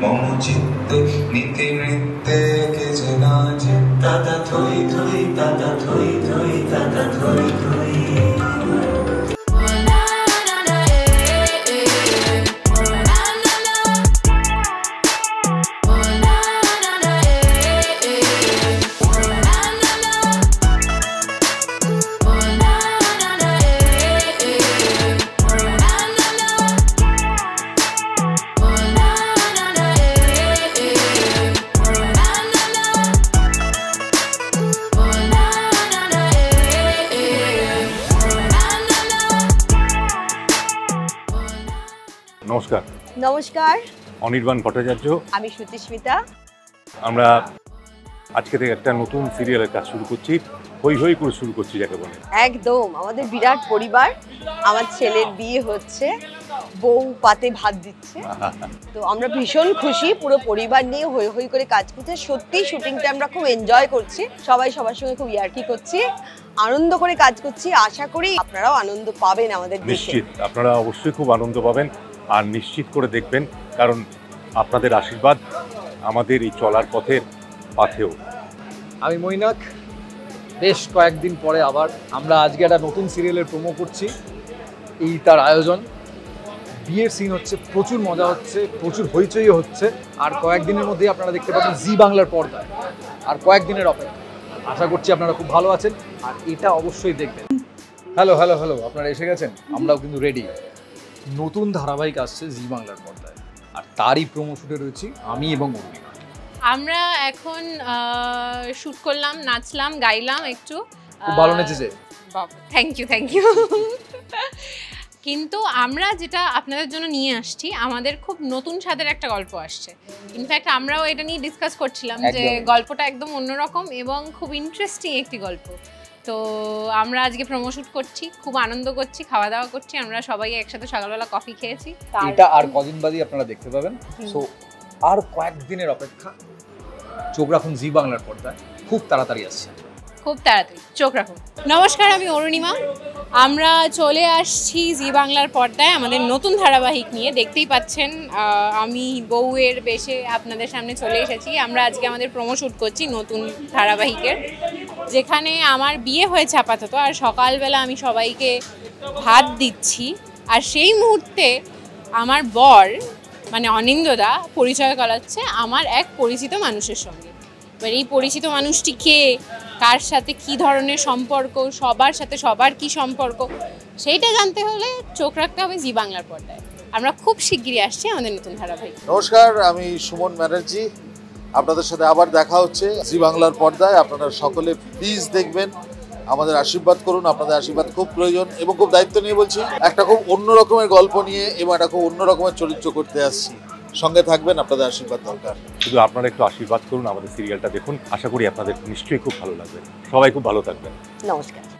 মম চিত্তে নীতি নৃত্যে কে যে নাচে। দাদা থই থই, দাদা থই থই, দাদা থই থই। নমস্কার। নমস্কার। অনির্বাণ ভট্টাচার্য। আমি শ্রুতিস্মিতা আমরা আজকে থেকে একটা নতুন সিরিয়ালের কাজ শুরু করছি। হই হই করে শুরু করছি যাকে বলে। একদম। আমাদের বিরাট পরিবার আমার ছেলের বিয়ে হচ্ছে বউ পাতে ভাত দিচ্ছে। তো আমরা ভীষণ খুশি পুরো পরিবার নিয়ে হই হই করে কাজ করছে। সত্যি শুটিংটা আমরা খুব এনজয় করছি। সবাই সবার সঙ্গে খুব ইয়ার্কি করছি। আনন্দ করে কাজ করছি। আশা করি আপনারাও আনন্দ পাবেন আমাদের নিশ্চিত। আপনারা অবশ্যই খুব আনন্দ পাবেন। আর নিশ্চিত করে দেখবেন, কারণ আপনাদের আশীর্বাদ আমাদের এই চলার পথের পাথেও। আমি মৈনাক, বেশ কয়েকদিন পরে আবার আমরা আজকে একটা নতুন সিরিয়ালের প্রোমো করছি। এই তার আয়োজন। বিয়ের সিন হচ্ছে, প্রচুর মজা হচ্ছে, প্রচুর হইচই হচ্ছে। আর কয়েকদিনের মধ্যেই আপনারা দেখতে পাবেন জি বাংলার পর্দায় আর কয়েকদিনের অপেক্ষা। আশা করছি আপনারা খুব ভালো আছেন। আর এটা অবশ্যই দেখবেন। হ্যালো হ্যালো হ্যালো, আপনারা এসে গেছেন? আমরাও কিন্তু রেডি নতুন ধারাবাহিক আসছে জি বাংলার পর্দায়। আর তারই প্রোমো শুটে রয়েছি আমি এবং অরুণিমা আমরা এখন শুট করলাম নাচলাম গাইলাম একটু। ভালো নেচেছে। থ্যাংক ইউ থ্যাংক ইউ কিন্তু আমরা যেটা আপনাদের জন্য নিয়ে আসছি আমাদের খুব নতুন স্বাদের একটা গল্প আসছে। ইনফ্যাক্ট আমরাও এটা নিয়ে ডিসকাস করছিলাম যে গল্পটা একদম অন্যরকম এবং খুব ইন্টারেস্টিং একটি গল্প। তো আমরা আজকে প্রমোশুট করছি খুব আনন্দ করছি খাওয়া দাওয়া করছি আমরা সবাই একসাথে সকালবেলা কফি খেয়েছি। এটা আর কদিন বাদই আপনারা দেখতে পাবেন। সো আর কয়েকদিনের অপেক্ষা চোখ রাখুন জি বাংলার পর্দায় খুব তাড়াতাড়ি আসছে। খুব তাড়াতাড়ি, চোখ রাখুন নমস্কার, আমি অরুণিমা। আমরা চলে আসছি জি বাংলার পর্দায়, আমাদের নতুন ধারাবাহিক নিয়ে। দেখতেই পাচ্ছেন আমি বউয়ের বেশে আপনাদের সামনে চলে এসেছি। আমরা আজকে আমাদের প্রোমো শ্যুট করছি নতুন ধারাবাহিকের, যেখানে আমার বিয়ে হয়েছে আপাতত, আর সকালবেলা আমি সবাইকে ভাত দিচ্ছি। আর সেই মুহূর্তে আমার বর মানে অনিন্দদা পরিচয় করাচ্ছে আমার এক পরিচিত মানুষের সঙ্গে। এবার এই পরিচিত মানুষটি কে কার সাথে কি ধরনের সম্পর্ক, সবার সাথে সবার কি সম্পর্ক, সেইটা জানতে হলে চোখ রাখতে হবে জি বাংলার পর্দায়। আমরা খুব শিগগিরই আসছি আমাদের নতুন ধারাবাহিক। নমস্কার, আমি সুমন ব্যানার্জি আপনাদের সাথে আবার দেখা হচ্ছে জি বাংলার পর্দায়। আপনারা সকলে প্লিজ দেখবেন, আমাদের আশীর্বাদ করুন। আপনাদের আশীর্বাদ খুব প্রয়োজন এবং খুব দায়িত্ব নিয়ে বলছি, একটা খুব অন্য রকমের গল্প নিয়ে এবং একটা খুব অন্য রকমের চরিত্র করতে আসছি। সঙ্গে থাকবেন আপনাদের আশীর্বাদ দরকার। শুধু আপনারা একটু আশীর্বাদ করুন আমাদের সিরিয়ালটা দেখুন। আশা করি আপনাদের নিশ্চয়ই খুব ভালো লাগবে। সবাই খুব ভালো থাকবেন। নমস্কার।